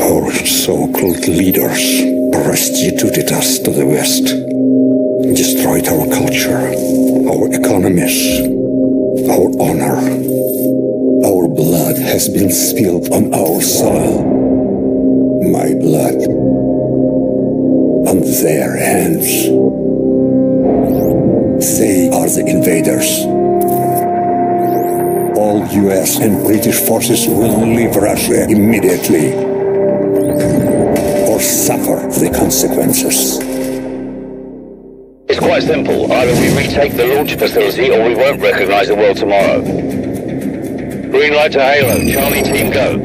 Our so-called leaders prostituted us to the West, destroyed our culture, our economies, our honor. Our blood has been spilled on our soil. My blood on their hands. They are the invaders. All US and British forces will leave Russia immediately or suffer the consequences. It's quite simple. Either we retake the launch facility or we won't recognize the world tomorrow. Green light to Halo. Charlie team go.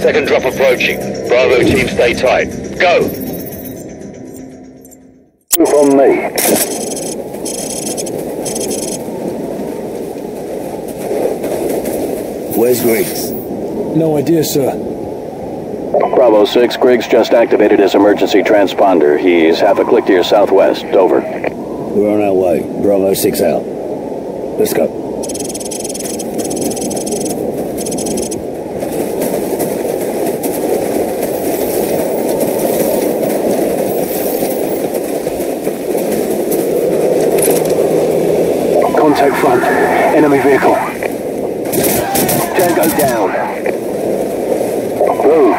Second drop approaching. Bravo team stay tight. Go! From me. Where's Griggs? No idea, sir. Bravo 6, Griggs just activated his emergency transponder. He's half a click to your southwest. Over. We're on our way. Bravo 6 out. Let's go. Contact front. Enemy vehicle. Tango down. Move.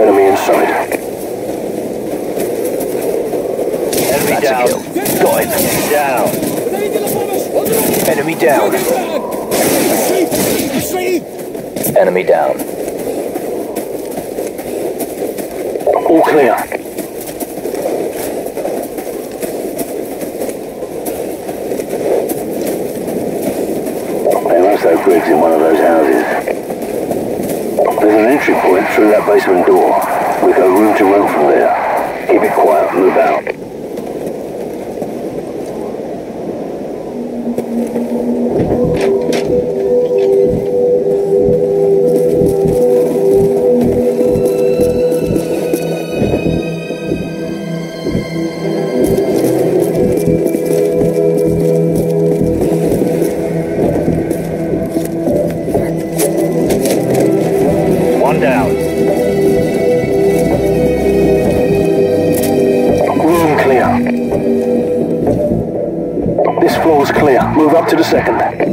Enemy inside. Enemy down. Got him. Down. Enemy down. Enemy down. All clear. They must have Griggs in one of those houses. There's an entry point through that basement door. We go room to room from there. Keep it quiet, move out. To the second.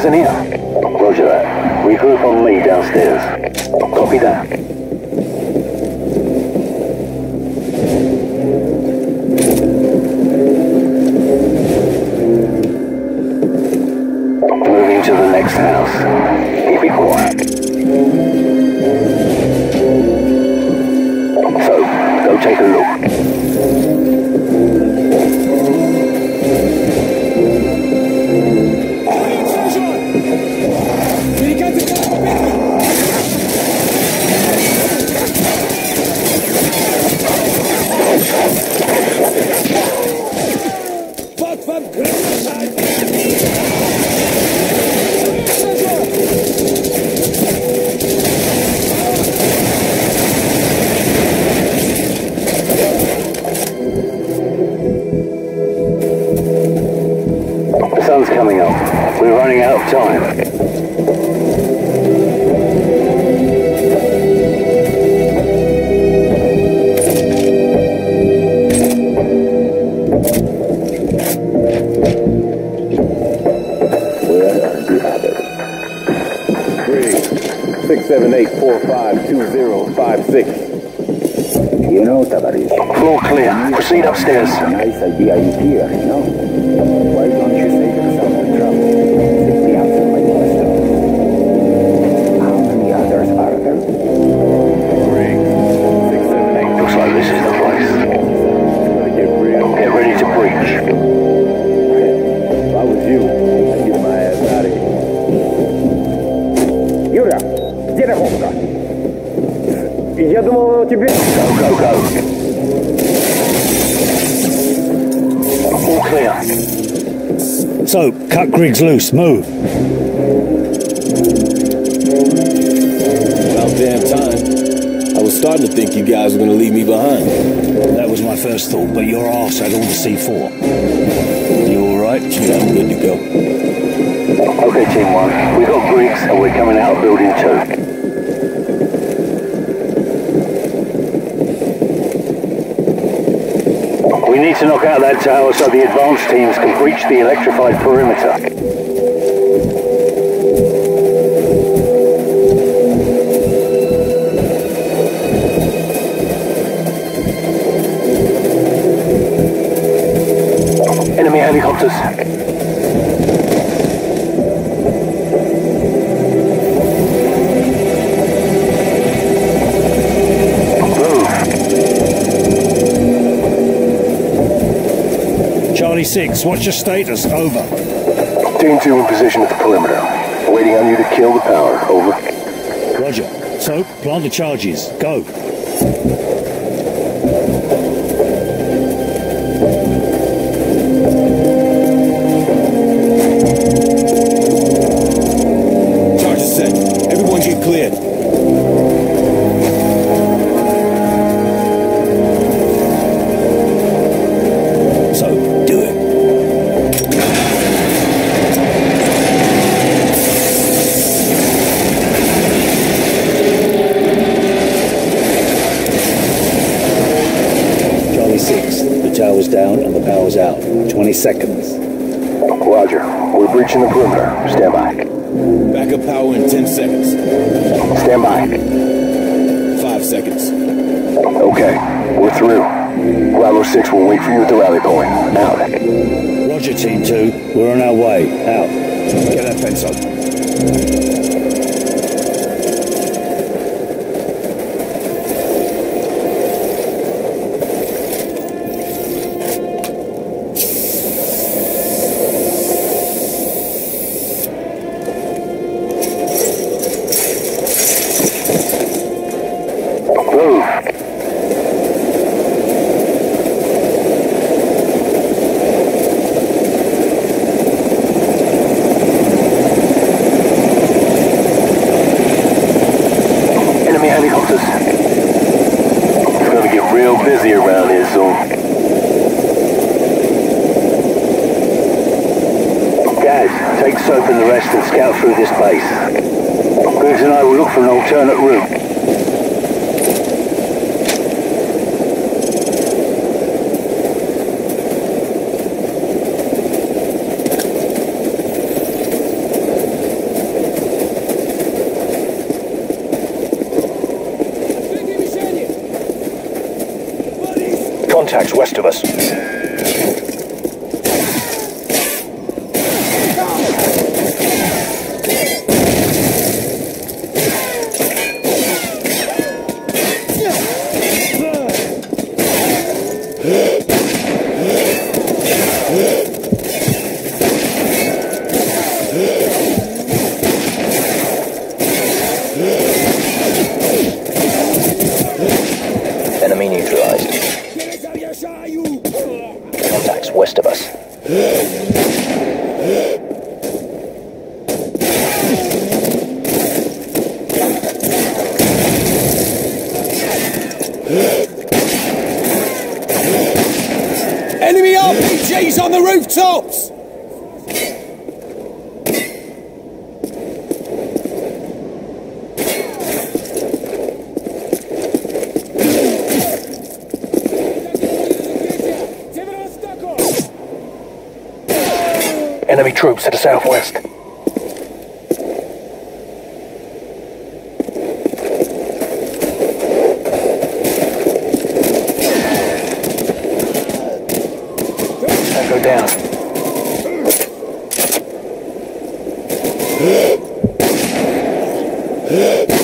Isn't here. Roger that. Regroup on me downstairs. Copy that. Seven eight four five two zero five six. You know, Tavares. Floor clear. Proceed upstairs. Nice idea is here, you know? Why don't you save yourself the trouble? Simply answer my question. How many others are there? Three, six, seven, eight. Looks like this is the place. Get ready to breach. тебе... Go, go, go. All clear. So, cut Griggs loose. Move. About damn time. I was starting to think you guys were gonna leave me behind. That was my first thought, but your arse had all the C4. You alright? Yeah, I'm good to go. Okay, Team 1. We got Griggs and we're coming out of Building 2. We need to knock out that tower so the advanced teams can breach the electrified perimeter. 26, what's your status? Over. Team 2 in position at the perimeter. Waiting on you to kill the power. Over. Roger. So, plant the charges. Go. 20 seconds. Roger. We're breaching the perimeter. Stand by. Backup power in 10 seconds. Stand by. 5 seconds. Okay. We're through. Bravo 6 will wait for you at the rally point. Out. Roger, Team 2. We're on our way. Out. Get that fence up. Move. Enemy helicopters. It's gonna get real busy around here soon. Guys, Take Soap and the rest and scout through this base. Griggs and I will look for an alternate route. contacts west of us. G's on the rooftops! Enemy troops to the southwest. Yeah.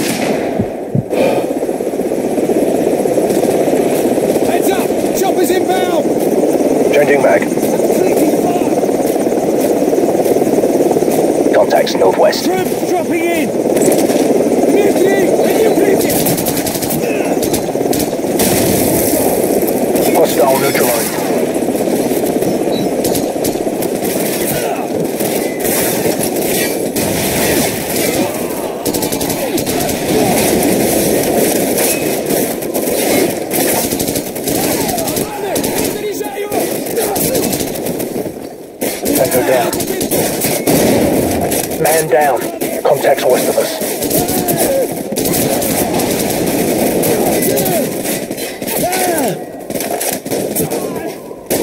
Tango down. Man down. Contacts west of us.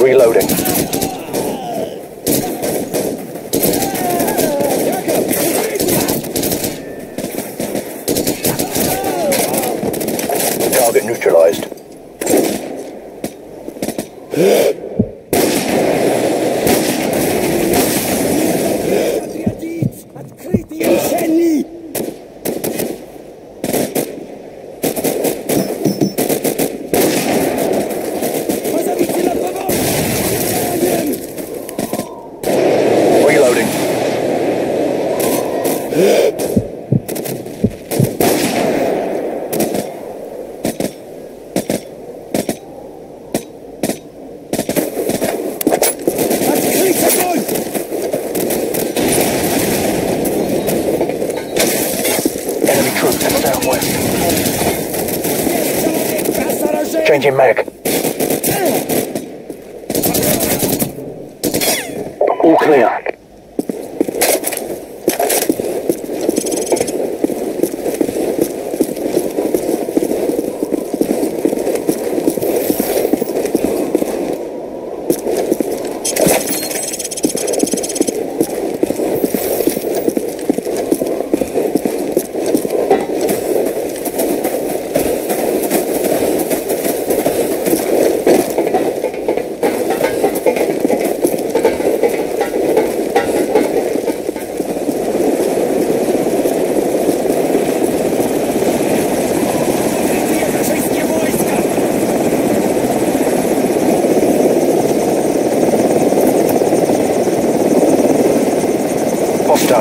Reloading. Changing mag. All clear.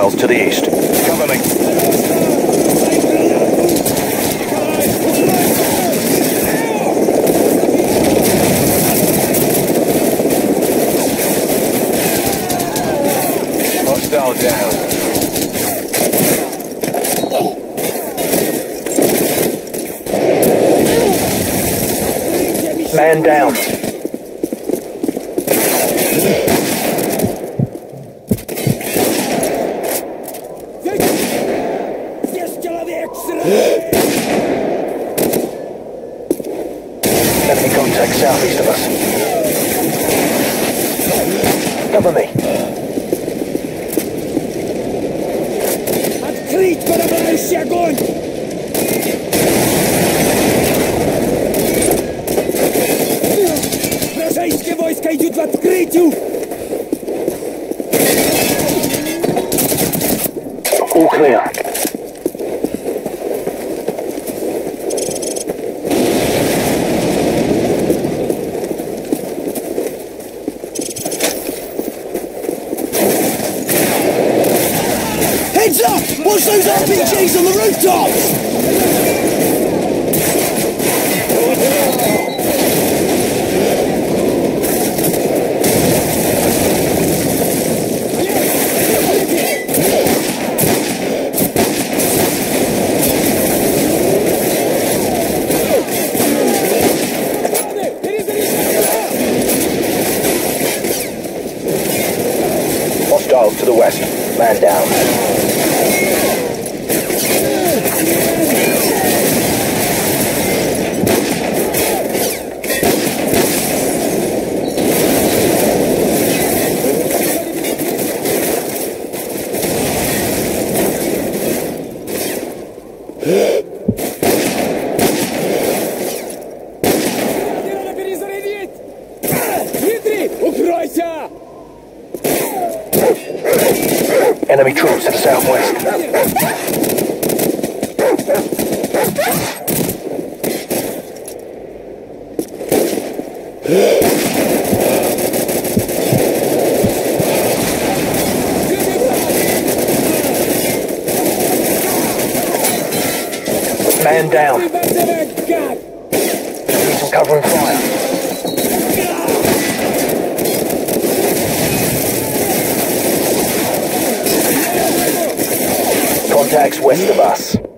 miles to the east. Cover me. down. Man down. All clear. Heads up! Watch those RPGs on the rooftops! Attacks west of us.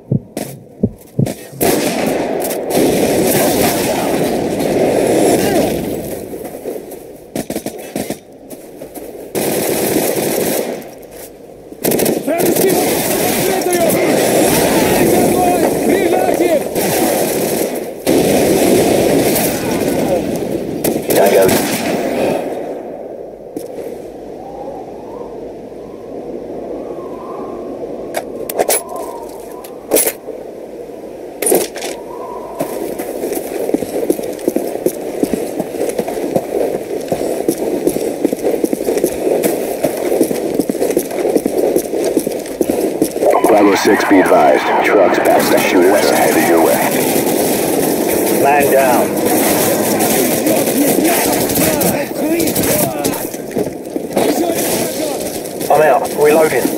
6, be advised. Trucks past the shooters are headed your way. Land down. I'm out. Reloading.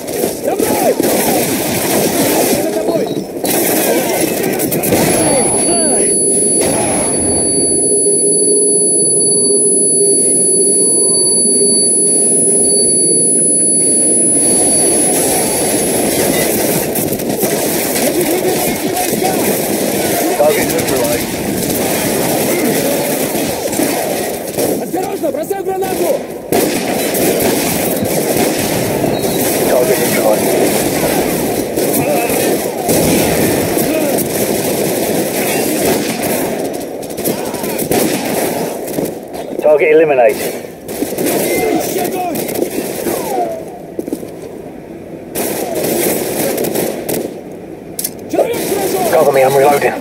Cover me, I'm reloading.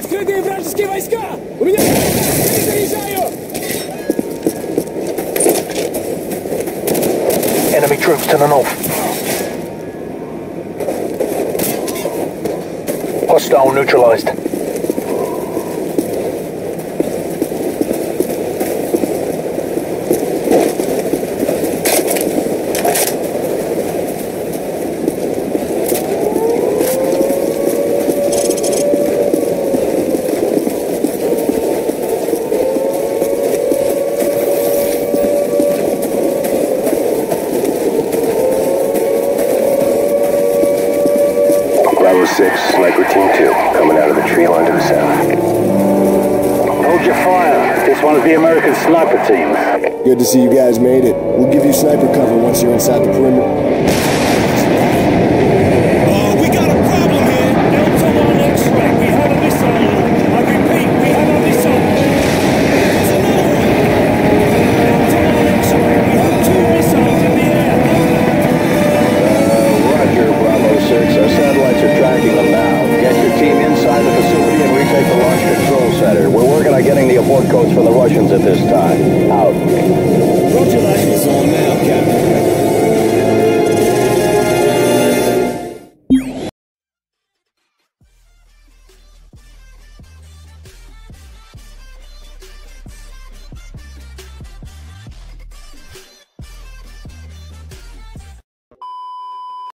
Enemy troops to the north. Hostile neutralized. team. Good to see you guys made it. We'll give you sniper cover once you're inside the perimeter.